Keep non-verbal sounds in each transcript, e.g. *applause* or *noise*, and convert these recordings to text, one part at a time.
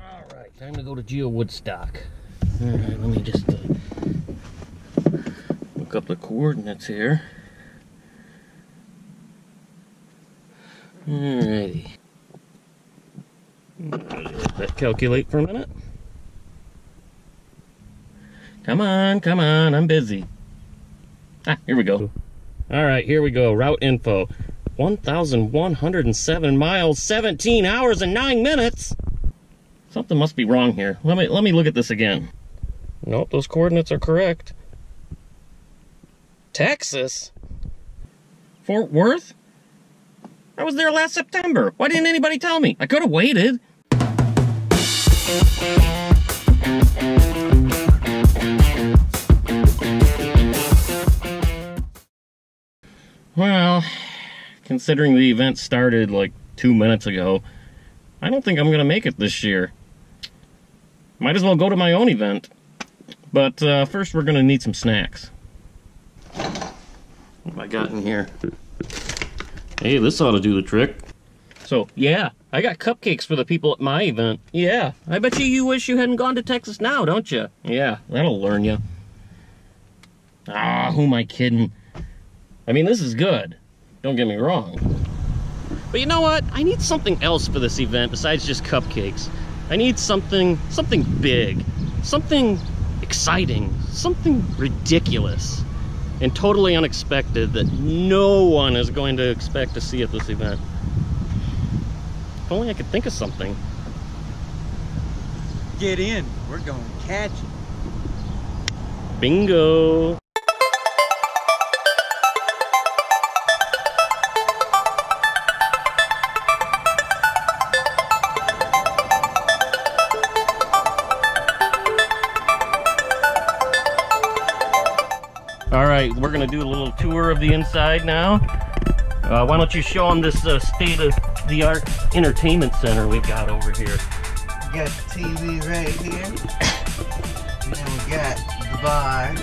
All right, time to go to GeoWoodstock. All right, let me just uh, look up the coordinates here. Alrighty. Let that calculate for a minute. Come on, come on, I'm busy. Ah, here we go. All right, here we go. Route info. 1,107 miles, 17 hours and 9 minutes. Something must be wrong here. Let me let me look at this again. Nope, those coordinates are correct. Texas? Fort Worth? I was there last September. Why didn't anybody tell me? I could have waited. Well, considering the event started like two minutes ago, I don't think I'm gonna make it this year. Might as well go to my own event. But uh, first, we're gonna need some snacks. What have I got in here? Hey, this ought to do the trick. So, yeah, I got cupcakes for the people at my event. Yeah, I bet you you wish you hadn't gone to Texas now, don't you? Yeah, that'll learn you. Ah, who am I kidding? I mean, this is good. Don't get me wrong. But you know what? I need something else for this event besides just cupcakes. I need something, something big, something exciting, something ridiculous and totally unexpected that no one is going to expect to see at this event. If only I could think of something. Get in. We're going to catch it. Bingo! Right, we're gonna do a little tour of the inside now. Uh, why don't you show them this uh, state-of-the-art entertainment center we've got over here? We got the TV right here. and then we got the bar.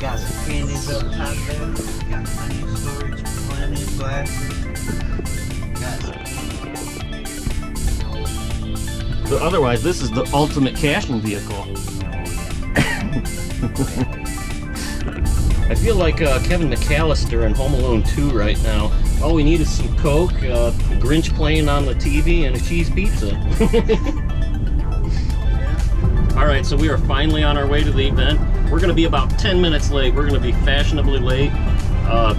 Got some candies up top there. Got plenty of storage, plenty of glasses. Got some So otherwise, this is the ultimate caching vehicle. I feel like uh, Kevin McAllister in Home Alone 2 right now. All we need is some Coke, uh, Grinch playing on the TV, and a cheese pizza. *laughs* All right, so we are finally on our way to the event. We're going to be about 10 minutes late. We're going to be fashionably late. Uh,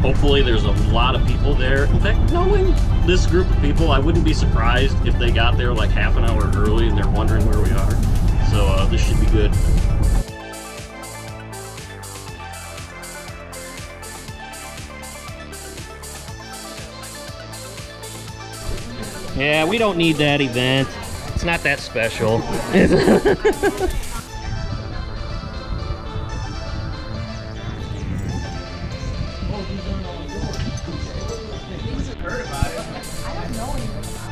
hopefully, there's a lot of people there. In fact, knowing this group of people, I wouldn't be surprised if they got there like half an hour early and they're wondering where we are. So uh, this should be good. Yeah, we don't need that event. It's not that special. *laughs*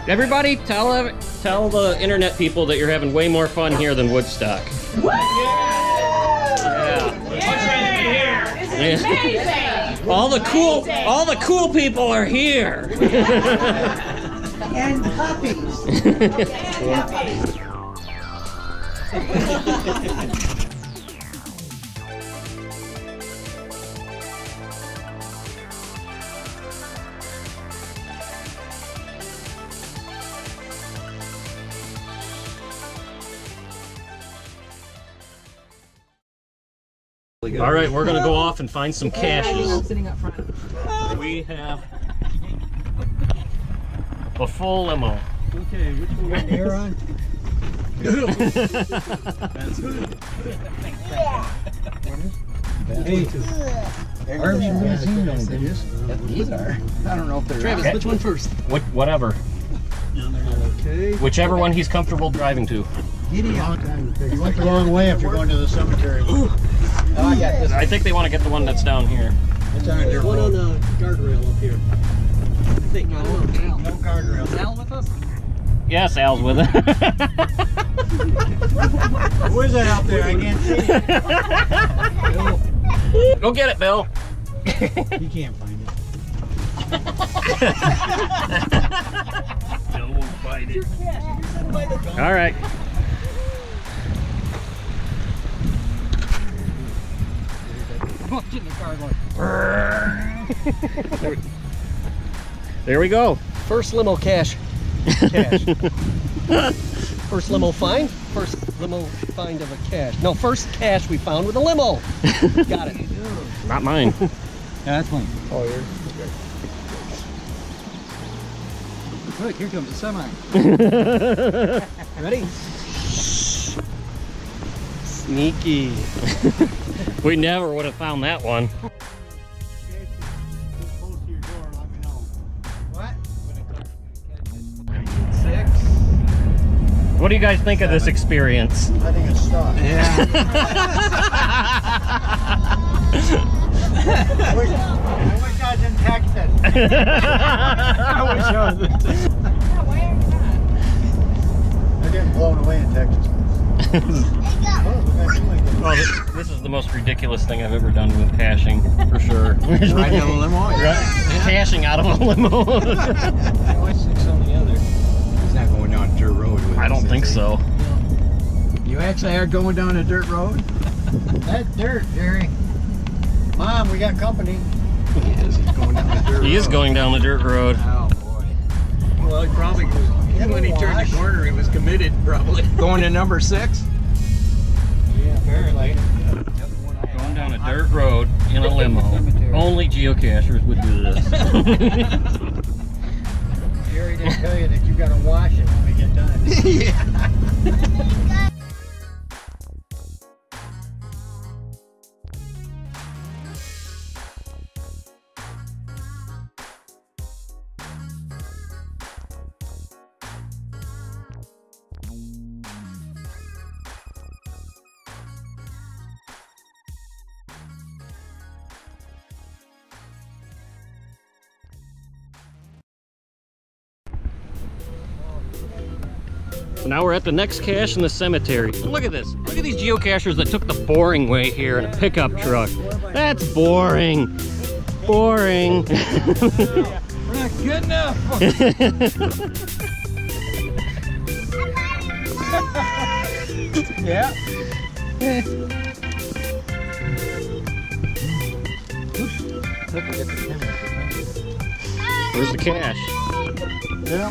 Everybody, tell tell the internet people that you're having way more fun here than Woodstock. Yeah. All the cool, all the cool people are here. *laughs* And puppies. All right, we're gonna go off and find some caches. Sitting up front. We have a full limo. Okay, which one got the air on? Hey, RV magazine don't do this. These are. I don't know if they're Travis, which one first? What, whatever, okay. whichever one he's comfortable driving to. Giddy up. You went the wrong way if you're going to the cemetery. Oh, I got this. I think they want to get the one that's down here. It's on a dirt One on road. the guardrail up here. I think. I don't know. Yes, Al's with it. *laughs* Who is that out there? I can't see. it. Go get it, Bill. He can't find it. All right. There we go. First limo cache. Cache. *laughs* first limo find. First limo find of a cache. No, first cache we found with a limo. *laughs* Got it. Not mine. *laughs* Yeah, that's mine. Oh, yours. Look, here comes the semi. Ready? Sneaky. we never would have found that one. What do you guys think of this experience? I think it's stuck. Yeah. *laughs* I wish, I wish I was in Texas. *laughs* I wish I was. They're getting blown away in Texas. Oh, look, I think we did. This, this is the most ridiculous thing I've ever done with caching, for sure. *laughs* Right down the limo. Caching out of a limo. I don't think so. You actually are going down a dirt road? *laughs* That's dirt, Jerry. Mom, we got company. He is. He's going down a dirt He is going down the dirt road. Oh boy. Well, he probably. When he turned the corner, he was committed, probably. *laughs* Going to number six? Yeah, apparently. Going down a dirt road in a limo. Only geocachers would do this. *laughs* Jerry didn't tell you that you gotta wash it *laughs* we *laughs* So now we're at the next cache in the cemetery. And look at this. Look at these geocachers that took the boring way here in a pickup truck. That's boring. Boring. We're not good enough. Yeah. Where's the cache? Yeah.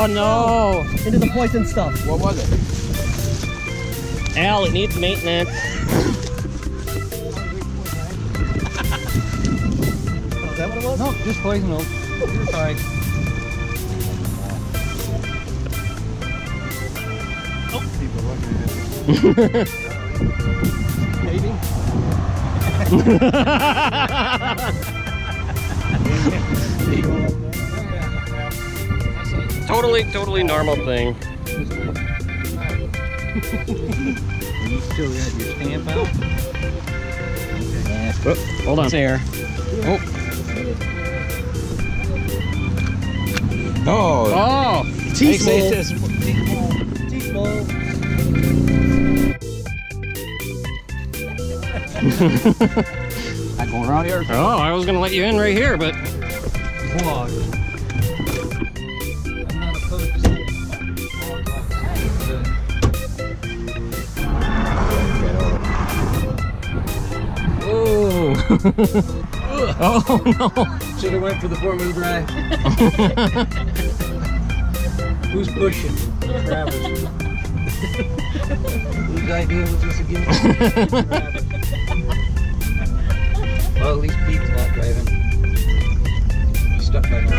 Oh, no! Into the poison stuff. What was it? Al, it needs maintenance. Oh, is that what it was? No, just poison oak. Sorry. Oh. *laughs* *laughs* *laughs* Maybe. Totally, totally normal thing. You still got your stamp out? Oh, hold on. There. Oh. Oh! oh. They say this. *laughs* Teaspoon. Not going around here. Oh, I was gonna let you in right here, but Vlog. I'm *laughs* oh, no! Should have went for the four wheel drive. *laughs* Who's pushing? Travis. Whose idea was this *laughs* again? Well, at least Pete's not driving. He's stuck by now.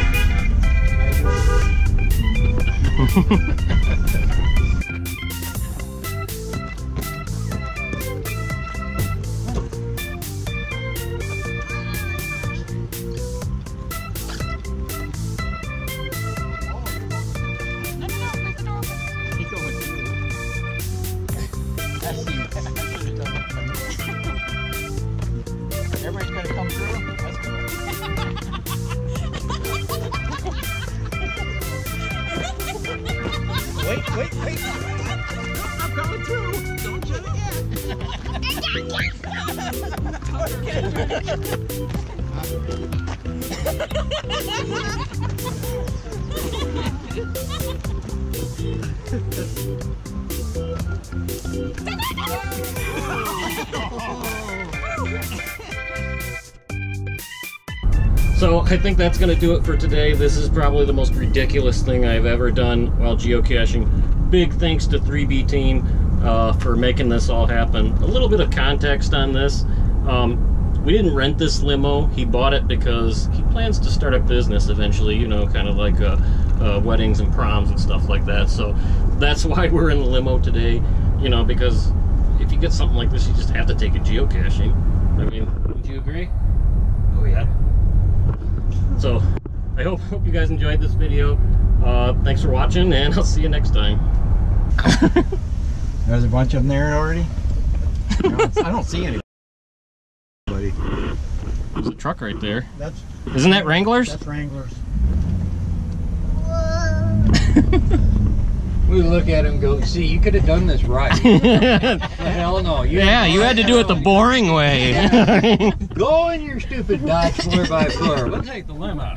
Wait, wait, wait. I'm coming through. Don't shoot again. I got. So I think that's going to do it for today. This is probably the most ridiculous thing I've ever done while geocaching. Big thanks to 3B Team uh, for making this all happen. A little bit of context on this. Um, we didn't rent this limo. He bought it because he plans to start a business eventually, you know, kind of like uh, uh, weddings and proms and stuff like that. So that's *laughs* why we're in the limo today, you know, because if you get something like this, you just have to take it geocaching. I mean, wouldn't you agree? Oh yeah. So I hope, hope you guys enjoyed this video. Uh, thanks for watching, and *laughs* I'll see you next time. *laughs* There's a bunch of them there already. *laughs* I don't, I don't see any. Buddy. There's a truck right there. That's Isn't that Wranglers? that's Wranglers. We look at him and go, see, you could have done this right. *laughs* Hell no. You you had to do it the boring way. *laughs* Go in your stupid Dodge 4x4. We'll take the limo.